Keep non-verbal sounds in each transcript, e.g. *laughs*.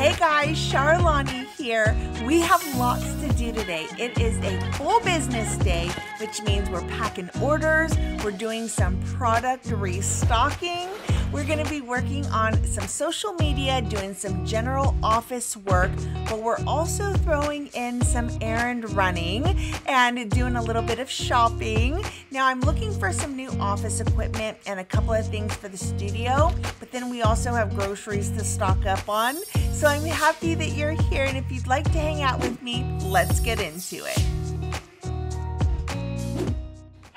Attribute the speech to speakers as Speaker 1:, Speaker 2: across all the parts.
Speaker 1: Hey guys, Charlani here. We have lots to do today. It is a full business day, which means we're packing orders, we're doing some product restocking, we're going to be working on some social media, doing some general office work, but we're also throwing in some errand running and doing a little bit of shopping. Now, I'm looking for some new office equipment and a couple of things for the studio, but then we also have groceries to stock up on. So I'm happy that you're here, and if you'd like to hang out with me, let's get into it.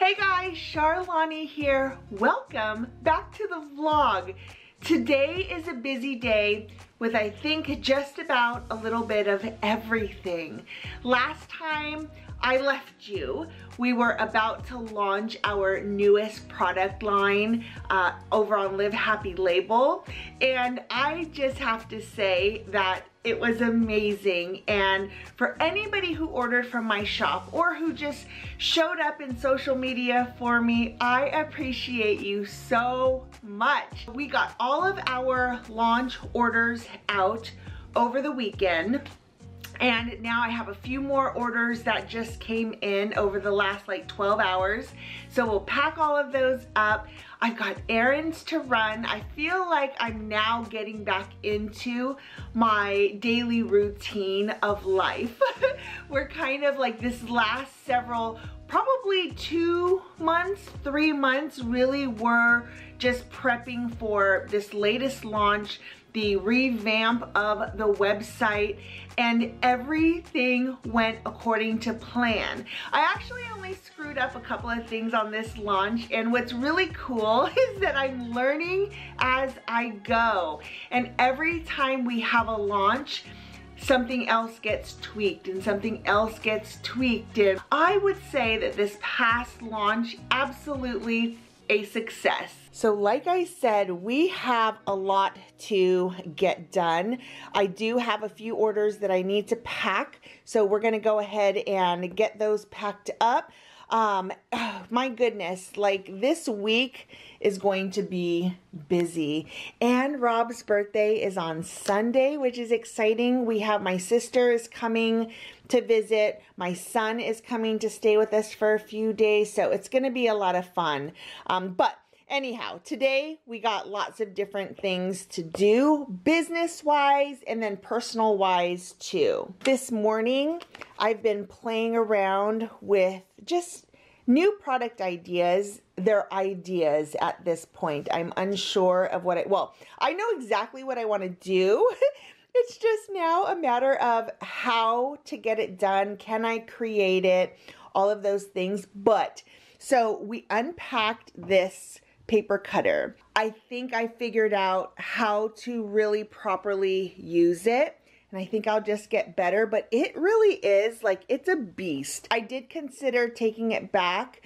Speaker 1: Hey guys, Charlani here. Welcome back to the vlog. Today is a busy day with I think just about a little bit of everything. Last time I left you, we were about to launch our newest product line uh, over on Live Happy Label. And I just have to say that it was amazing. And for anybody who ordered from my shop or who just showed up in social media for me, I appreciate you so much. We got all of our launch orders out over the weekend. And now I have a few more orders that just came in over the last like 12 hours. So we'll pack all of those up. I've got errands to run. I feel like I'm now getting back into my daily routine of life. *laughs* We're kind of like this last several, probably two months, three months really were just prepping for this latest launch the revamp of the website and everything went according to plan. I actually only screwed up a couple of things on this launch and what's really cool *laughs* is that I'm learning as I go and every time we have a launch something else gets tweaked and something else gets tweaked and I would say that this past launch absolutely a success. So like I said, we have a lot to get done. I do have a few orders that I need to pack. So we're gonna go ahead and get those packed up. Um, *sighs* oh, my goodness, like this week is going to be busy. And Rob's birthday is on Sunday, which is exciting. We have my sister is coming to visit. My son is coming to stay with us for a few days. So it's going to be a lot of fun. Um, but anyhow, today we got lots of different things to do, business-wise and then personal-wise too. This morning, I've been playing around with just new product ideas. They're ideas at this point. I'm unsure of what I, well, I know exactly what I want to do. *laughs* it's just now a matter of how to get it done. Can I create it? All of those things. But so we unpacked this paper cutter. I think I figured out how to really properly use it and I think I'll just get better, but it really is like it's a beast. I did consider taking it back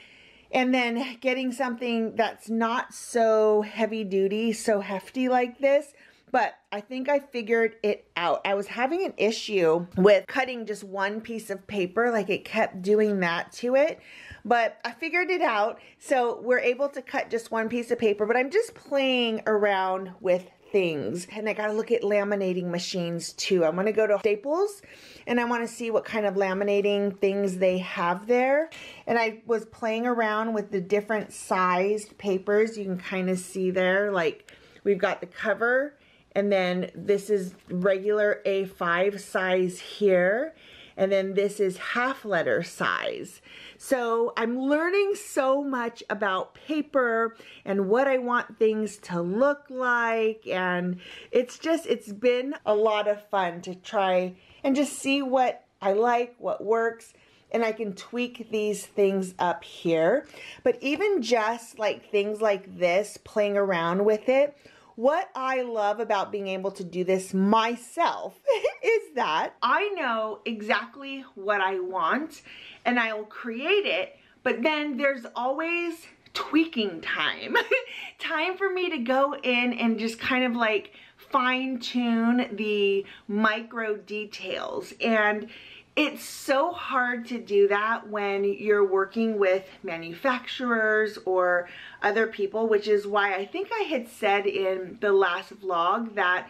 Speaker 1: and then getting something that's not so heavy duty, so hefty like this, but I think I figured it out. I was having an issue with cutting just one piece of paper, like it kept doing that to it but I figured it out. So we're able to cut just one piece of paper, but I'm just playing around with things. And I gotta look at laminating machines too. I'm gonna go to Staples and I wanna see what kind of laminating things they have there. And I was playing around with the different sized papers. You can kind of see there, like we've got the cover and then this is regular A5 size here. And then this is half letter size. So I'm learning so much about paper and what I want things to look like. And it's just, it's been a lot of fun to try and just see what I like, what works and I can tweak these things up here. But even just like things like this, playing around with it, what I love about being able to do this myself *laughs* is that I know exactly what I want and I'll create it, but then there's always tweaking time. *laughs* time for me to go in and just kind of like fine tune the micro details. And it's so hard to do that when you're working with manufacturers or other people, which is why I think I had said in the last vlog that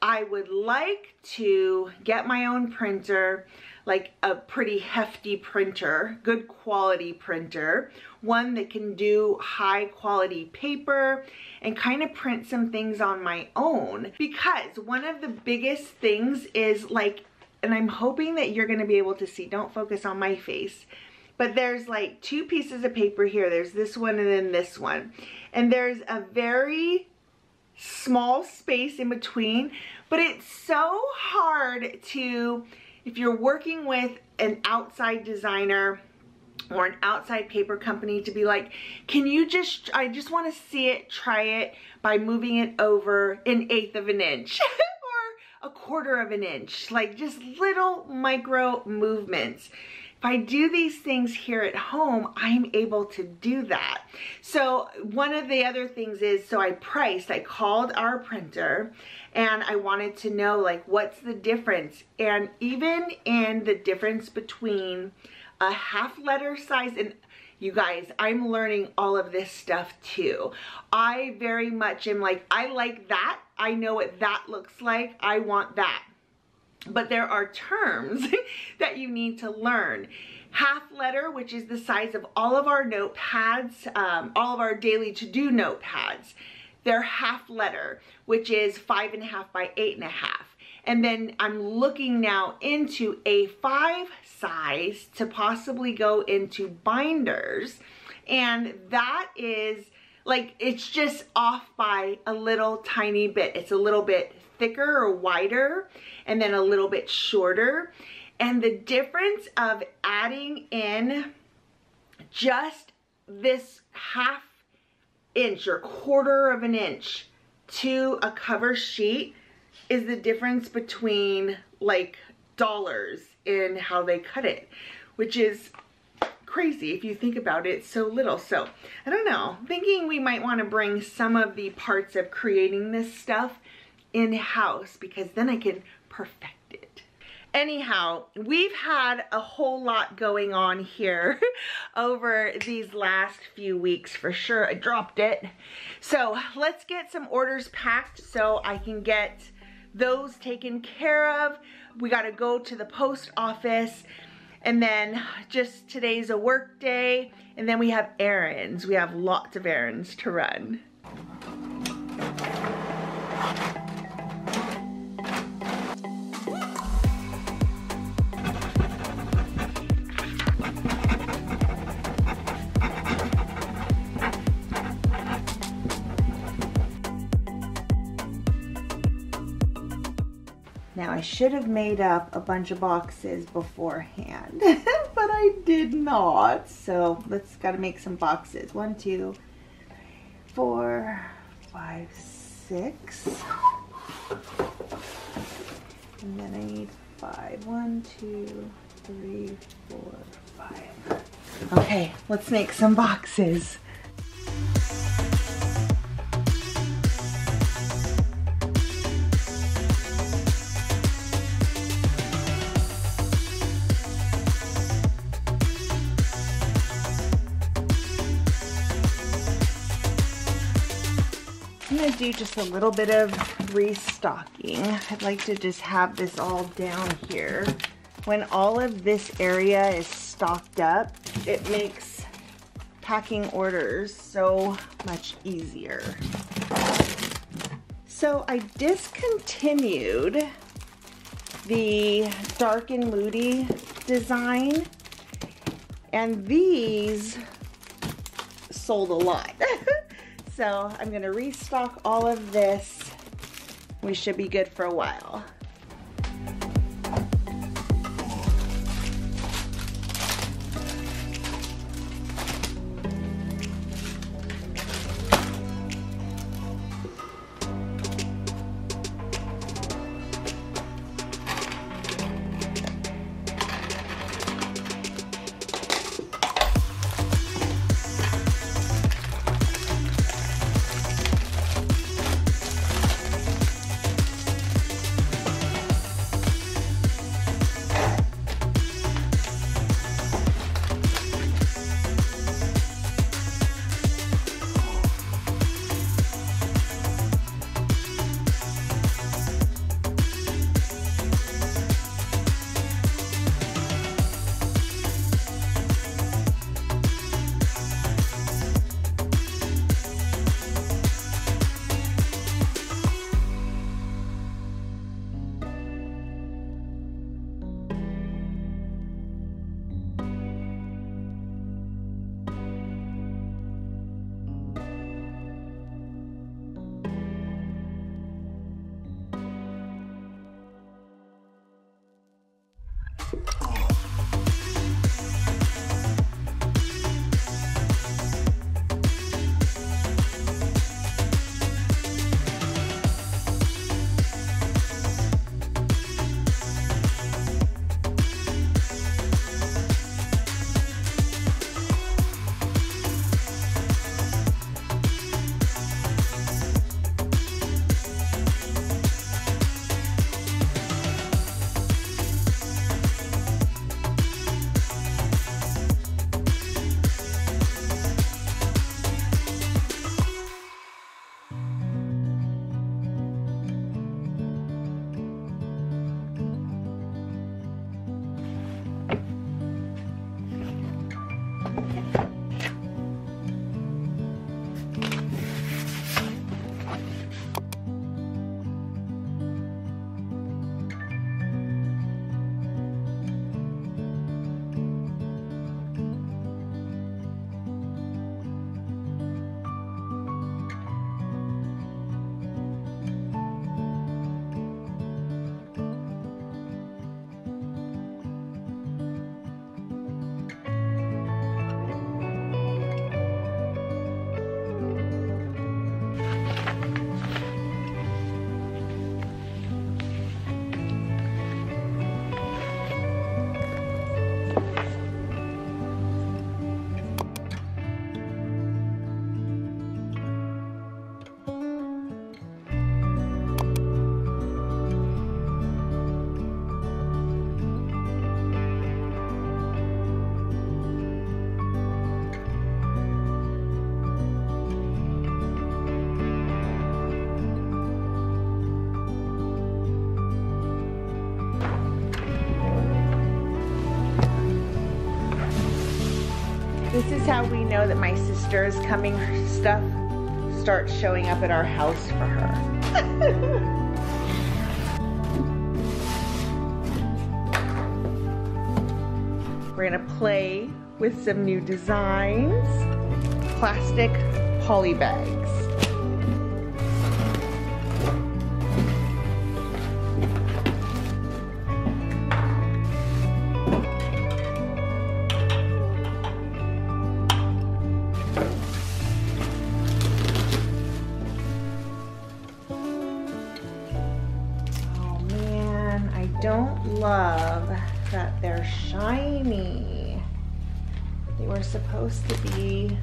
Speaker 1: I would like to get my own printer, like a pretty hefty printer, good quality printer, one that can do high quality paper and kind of print some things on my own. Because one of the biggest things is like, and I'm hoping that you're gonna be able to see, don't focus on my face, but there's like two pieces of paper here. There's this one and then this one. And there's a very small space in between, but it's so hard to, if you're working with an outside designer or an outside paper company to be like, can you just, I just want to see it, try it by moving it over an eighth of an inch *laughs* a quarter of an inch, like just little micro movements. If I do these things here at home, I'm able to do that. So one of the other things is, so I priced, I called our printer and I wanted to know like, what's the difference? And even in the difference between a half letter size and you guys, I'm learning all of this stuff too. I very much am like, I like that. I know what that looks like. I want that but there are terms *laughs* that you need to learn. Half letter, which is the size of all of our notepads, um, all of our daily to-do notepads. They're half letter, which is five and a half by eight and a half. And then I'm looking now into A5 size to possibly go into binders. And that is like, it's just off by a little tiny bit. It's a little bit thicker or wider and then a little bit shorter. And the difference of adding in just this half inch or quarter of an inch to a cover sheet is the difference between like dollars in how they cut it, which is crazy if you think about it so little. So I don't know, thinking we might want to bring some of the parts of creating this stuff in-house because then I can perfect it. Anyhow, we've had a whole lot going on here *laughs* over these last few weeks for sure. I dropped it. So let's get some orders packed so I can get those taken care of. We got to go to the post office and then just today's a work day and then we have errands. We have lots of errands to run. Should have made up a bunch of boxes beforehand, *laughs* but I did not. So let's gotta make some boxes. One, two, four, five, six. And then I need five. One, two, three, four, five. Okay, let's make some boxes. Do just a little bit of restocking. I'd like to just have this all down here. When all of this area is stocked up, it makes packing orders so much easier. So I discontinued the dark and moody design and these sold a lot. *laughs* So I'm gonna restock all of this. We should be good for a while. This is how we know that my sister's coming stuff starts showing up at our house for her. *laughs* We're gonna play with some new designs. Plastic poly bags. They were supposed to be,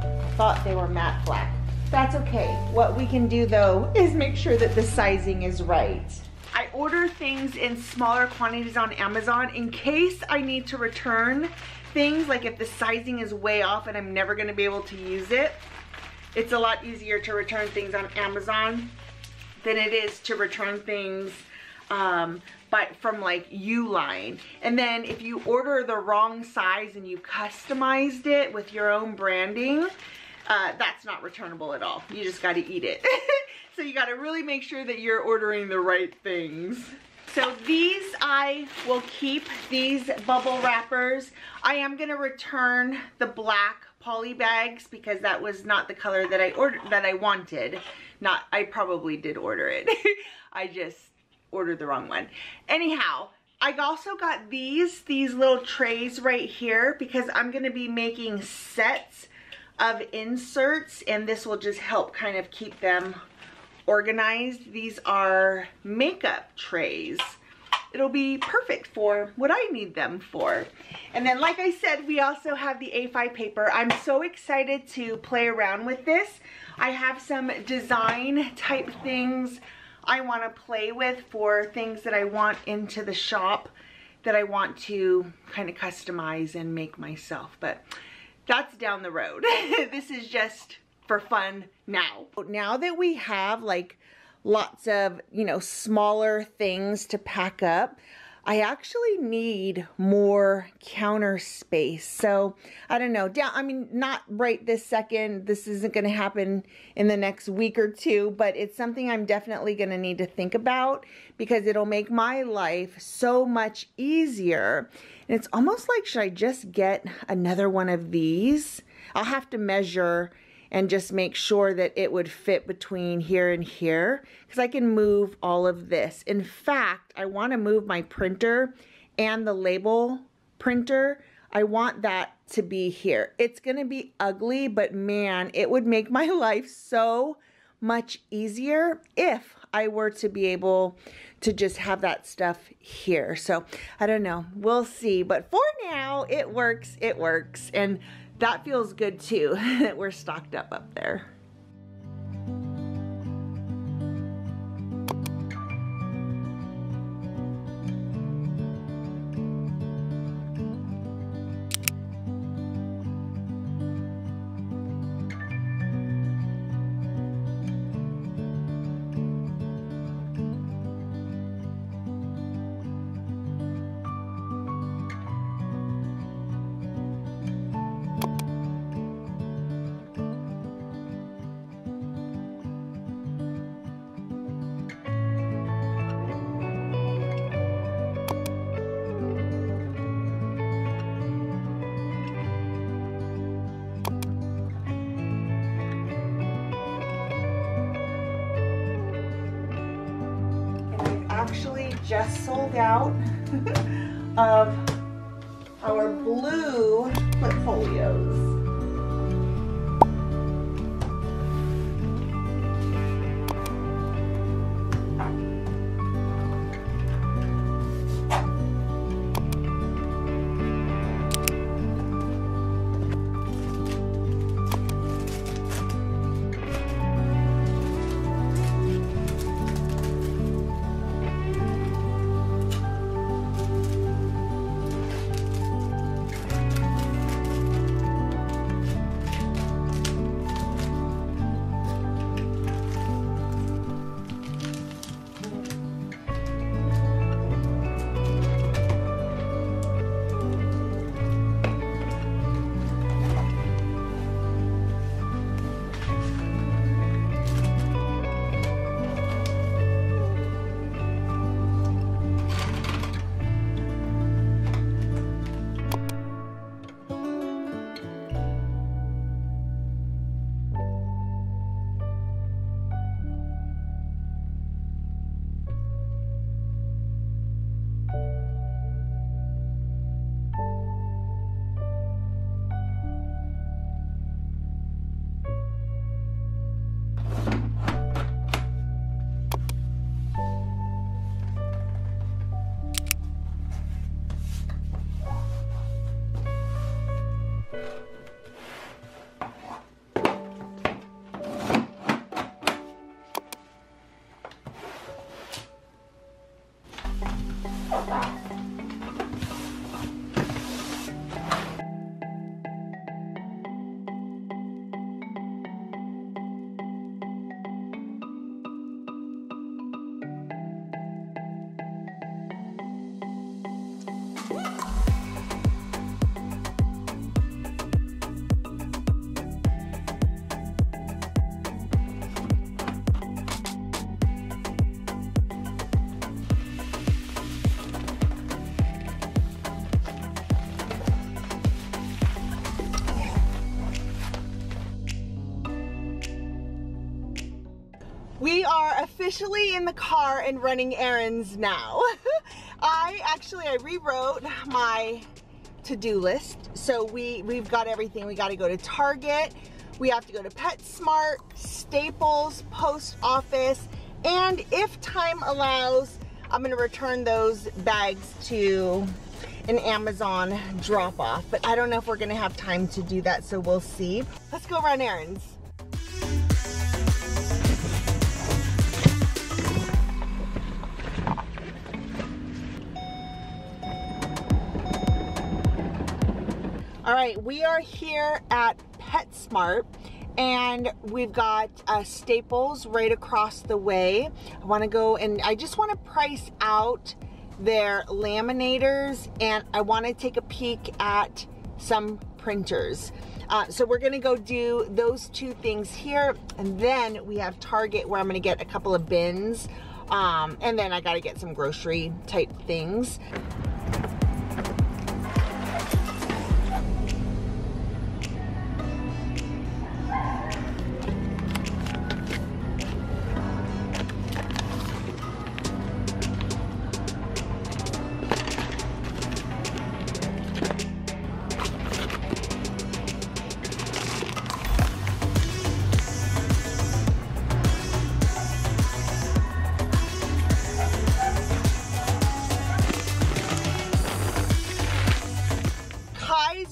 Speaker 1: I thought they were matte black. That's okay. What we can do though *laughs* is make sure that the sizing is right. I order things in smaller quantities on Amazon in case I need to return things, like if the sizing is way off and I'm never gonna be able to use it. It's a lot easier to return things on Amazon than it is to return things um, but from like Uline. And then if you order the wrong size and you customized it with your own branding, uh, that's not returnable at all. You just gotta eat it. *laughs* so you gotta really make sure that you're ordering the right things. So these I will keep, these bubble wrappers. I am gonna return the black poly bags because that was not the color that I ordered, that I wanted. Not, I probably did order it. *laughs* I just ordered the wrong one. Anyhow, I also got these, these little trays right here because I'm gonna be making sets of inserts and this will just help kind of keep them organized. These are makeup trays. It'll be perfect for what I need them for. And then like I said, we also have the A5 paper. I'm so excited to play around with this. I have some design type things I want to play with for things that I want into the shop that I want to kind of customize and make myself. But that's down the road. *laughs* this is just for fun now. Now that we have like lots of, you know, smaller things to pack up, I actually need more counter space. So I don't know, down, I mean, not right this second. This isn't going to happen in the next week or two, but it's something I'm definitely going to need to think about because it'll make my life so much easier. And it's almost like, should I just get another one of these? I'll have to measure and just make sure that it would fit between here and here because I can move all of this. In fact, I want to move my printer and the label printer, I want that to be here. It's going to be ugly, but man, it would make my *laughs* life so much easier if I were to be able to just have that stuff here. So I don't know, we'll see. But for now, it works, it works. And that feels good too, *laughs* that we're stocked up up there. Actually just sold out *laughs* of our blue portfolios. We are officially in the car and running errands now. *laughs* I actually, I rewrote my to-do list. So we, we've got everything. We got to go to Target. We have to go to PetSmart, Staples, Post Office, and if time allows, I'm gonna return those bags to an Amazon drop off. But I don't know if we're gonna have time to do that, so we'll see. Let's go run errands. All right, we are here at PetSmart and we've got uh, Staples right across the way. I wanna go and I just wanna price out their laminators and I wanna take a peek at some printers. Uh, so we're gonna go do those two things here and then we have Target where I'm gonna get a couple of bins um, and then I gotta get some grocery type things.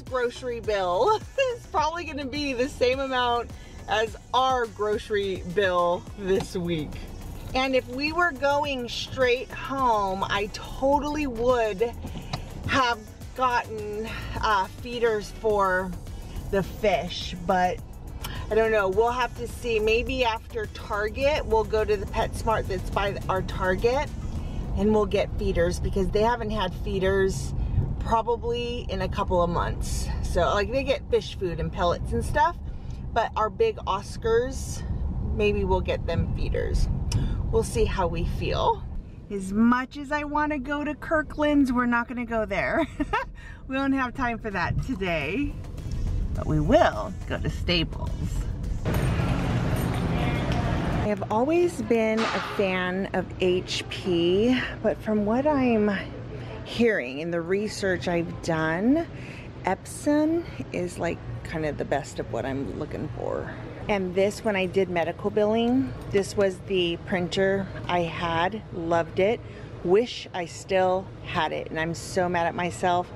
Speaker 1: Grocery bill *laughs* is probably gonna be the same amount as our grocery bill this week. And if we were going straight home, I totally would have gotten uh, feeders for the fish, but I don't know. We'll have to see. Maybe after Target, we'll go to the PetSmart that's by our Target and we'll get feeders because they haven't had feeders probably in a couple of months. So like they get fish food and pellets and stuff, but our big Oscars, maybe we'll get them feeders. We'll see how we feel. As much as I want to go to Kirkland's, we're not going to go there. *laughs* we don't have time for that today, but we will go to Staples. I have always been a fan of HP, but from what I'm hearing in the research I've done, Epson is like kind of the best of what I'm looking for. And this, when I did medical billing, this was the printer I had, loved it. Wish I still had it. And I'm so mad at myself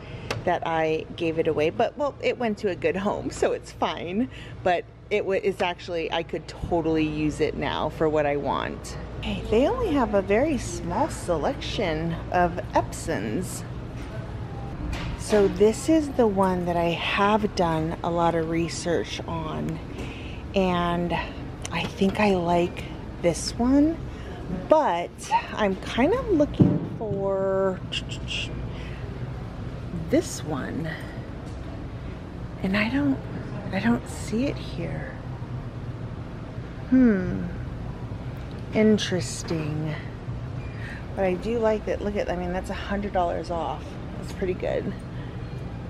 Speaker 1: that I gave it away. But, well, it went to a good home, so it's fine. But it is actually, I could totally use it now for what I want. They only have a very small selection of Epsons. So this is the one that I have done a lot of research on. And I think I like this one, but I'm kind of looking for this one. And I don't I don't see it here. Hmm. Interesting. But I do like that. Look at, I mean, that's a $100 off. That's pretty good.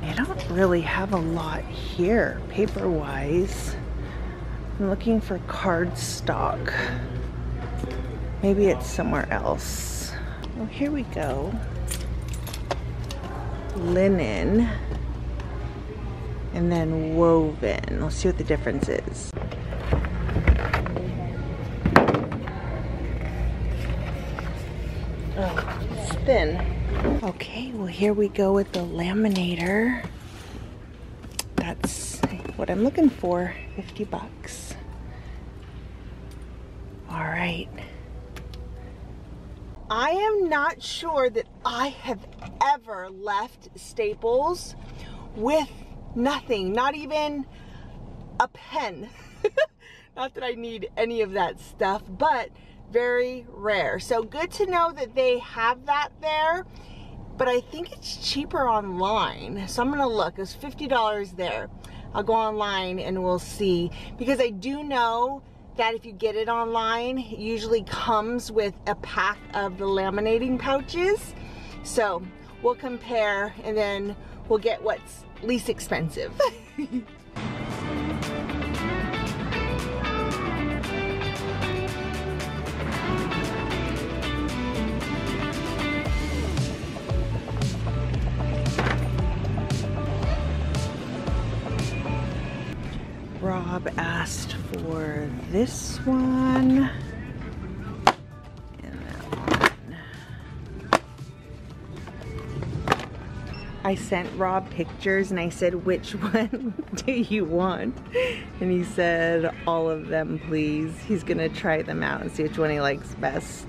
Speaker 1: I don't really have a lot here, paper-wise. I'm looking for card stock. Maybe it's somewhere else. Oh, here we go. Linen and then woven. Let's see what the difference is. Thin. Okay, well here we go with the laminator. That's what I'm looking for, 50 bucks. All right. I am not sure that I have ever left Staples with Nothing, not even a pen. *laughs* not that I need any of that stuff, but very rare. So good to know that they have that there, but I think it's cheaper online. So I'm gonna look, it's $50 there. I'll go online and we'll see, because I do know that if you get it online, it usually comes with a pack of the laminating pouches. So we'll compare and then we'll get what's least expensive. *laughs* this one. And that one. I sent Rob pictures and I said, which *laughs* one do you want? And he said, all of them, please. He's gonna try them out and see which one he likes best.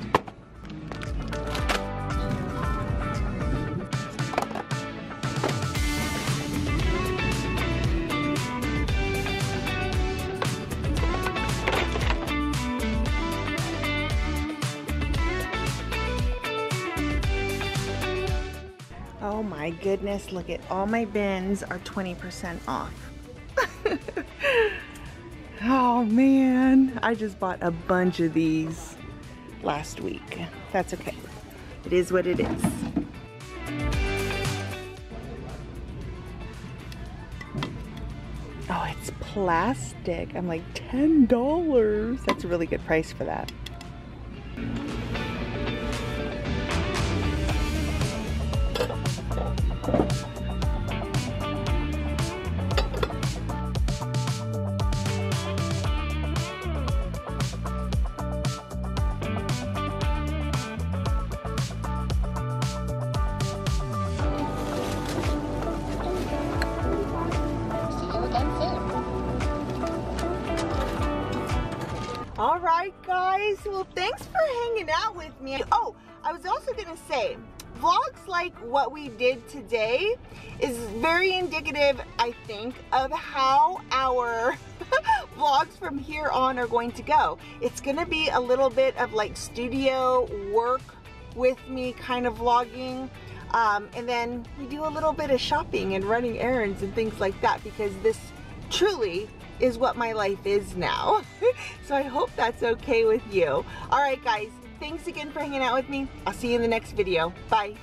Speaker 1: Oh my goodness, look at all my bins are 20% off. *laughs* oh man, I just bought a bunch of these last week. That's okay. It is what it is. Oh, it's plastic. I'm like, $10. That's a really good price for that. All right, guys. Well, thanks for hanging out with me. Oh, I was also going to say, vlogs like what we did today is very indicative, I think, of how our *laughs* vlogs from here on are going to go. It's gonna be a little bit of like studio work with me kind of vlogging. Um, and then we do a little bit of shopping and running errands and things like that because this truly is what my life is now. *laughs* so I hope that's okay with you. All right, guys, thanks again for hanging out with me. I'll see you in the next video. Bye.